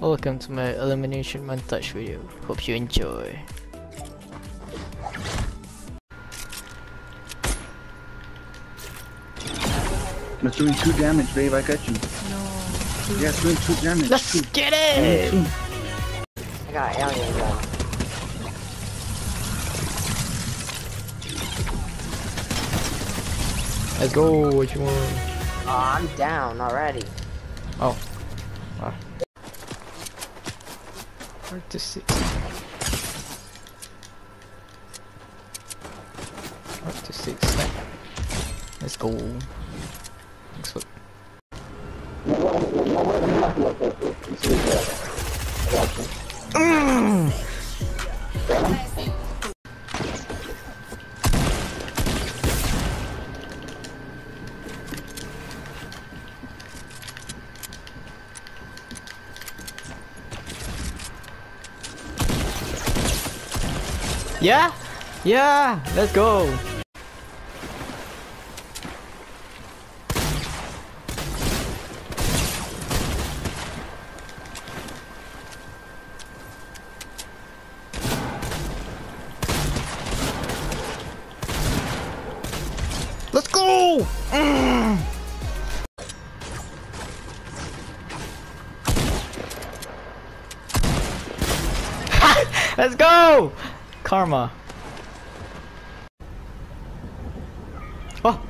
Welcome to my elimination montage video. Hope you enjoy. It's doing two damage, babe. I got you. No. Yeah, it's doing two damage. Let's two. get Two. it! I got alien gun. Let's go, what you want? Oh, I'm down already. Oh. Hard to see. Hard to. Snap. Let's go. Yeah? Yeah! Let's go! Let's go! Mm. Let's go! Karma. Oh!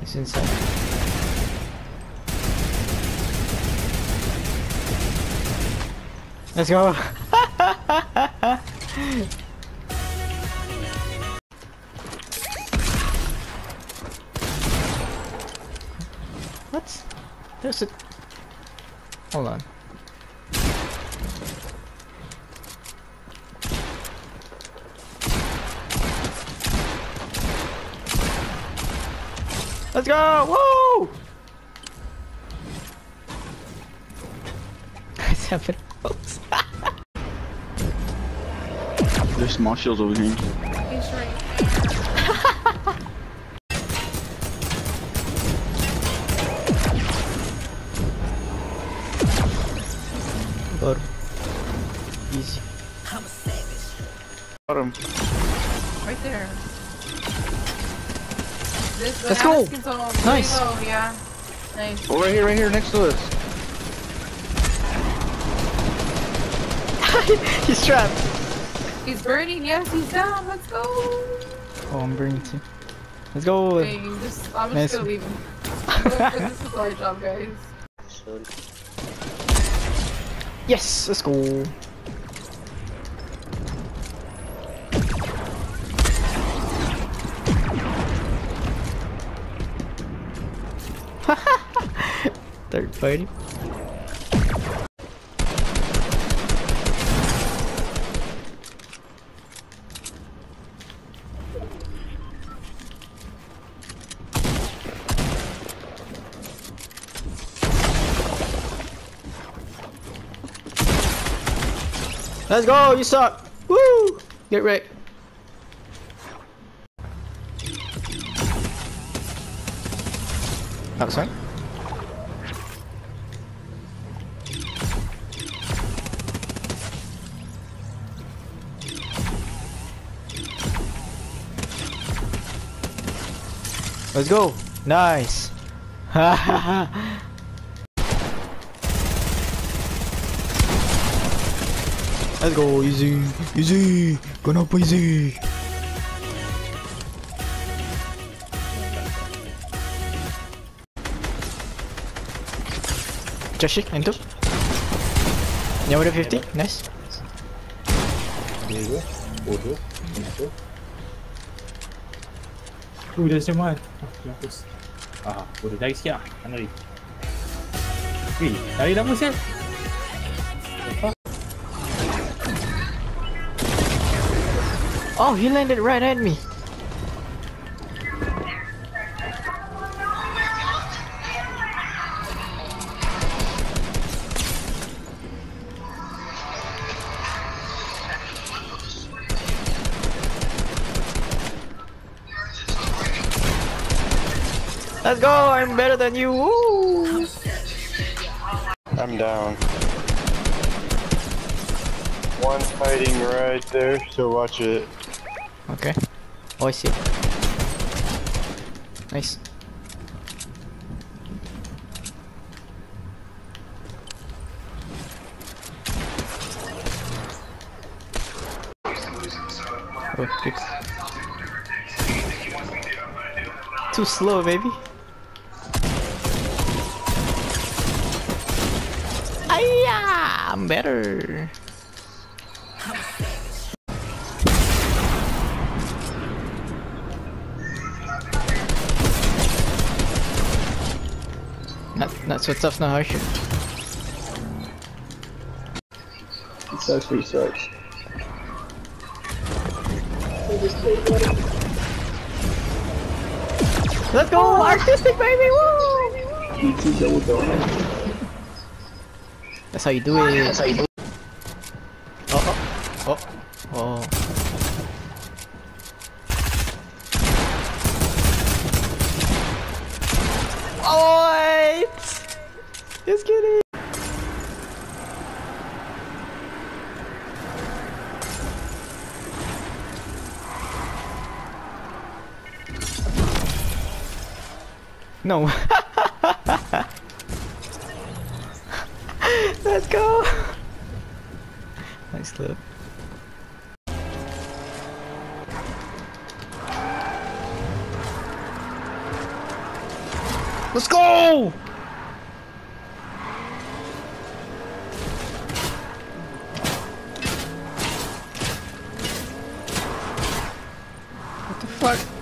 He's inside. Let's go! There's a... Hold on. Let's go! Woo! Seven votes. There's small shields over here. Got him. Easy. Got him. Right there. This Let's go. Alaskan zone. There you Nice. go, Yeah. Nice. Oh, right here, right here, next to us. He's trapped. He's burning. Yes, he's down. Let's go. Oh, I'm burning too. Let's go. Okay, just, I'm Nice. just gonna leave him. I'm going for this supply drop, guys. Yes, let's go. Third party. Let's go, you suck! Woo! Get wrecked. Outside? Let's go! Nice! Ha ha ha! Let's go, easy, easy, gonna up easy. Joshi, into. Nyawa udah 50, nice. Dua, bodoh, bodoh. Tu dah semua. Ah. Ah, bodoh lari sikit ah. Mana lari? Weh, lari lama sial. Oh, he landed right at me. Let's go, I'm better than you. Woo. I'm down. One's hiding right there, so watch it. Okay. Oh, I see. Nice. Oh. Too slow, baby. Ayah! I'm better. Not, not so tough na harsher. So sweet sucks. Let's go! Oh. Artistic, baby! Woo! ET double donut. That's how you do it. That's how you do it. Oh, oh, oh, oh. Oh, wait! Just kidding. No. Let's go. Nice clip. Let's go! What the fuck?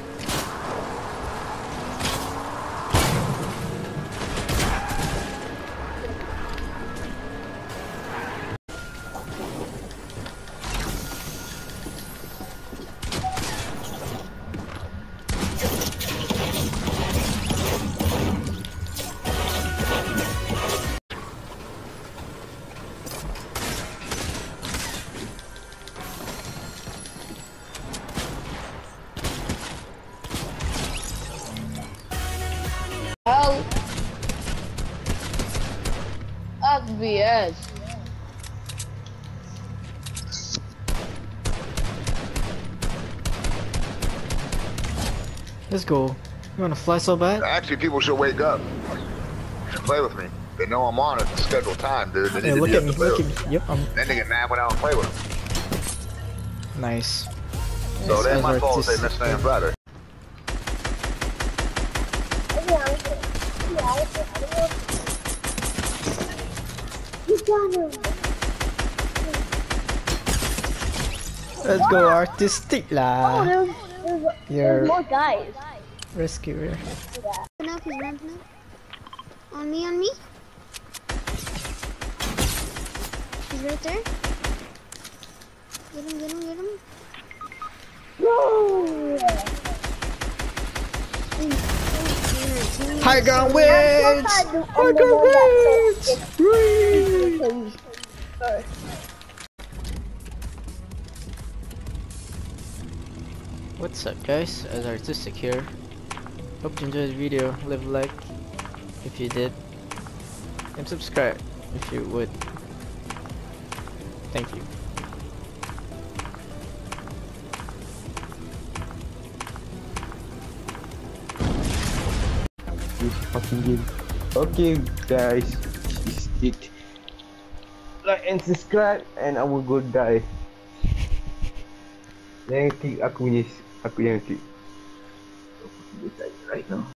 Hell. That's BS. Let's go. You wanna fly so bad? Actually, people should wake up. Should play with me. They know I'm on at the scheduled time, dude. They Yeah, look at me, look at me. Yep, I'm Then they get mad when I don't play with them. nice. So that's my fault if they artistic. miss things better. Let's go artistic lah. Oh, there's, there's, there's more guys. rescuer. Run up, he's ramping. On me, on me. He's right there. Get him, get him, get him. No! Ground wins! Ground wins! What's up guys, as artistic here. Hope you enjoyed the video, leave a like if you did, and subscribe if you would. Thank you. This fucking game. Okay, guys, this is it. Like and subscribe, and I will go die. Jangan klik aku punya, aku jangan klik. Right now.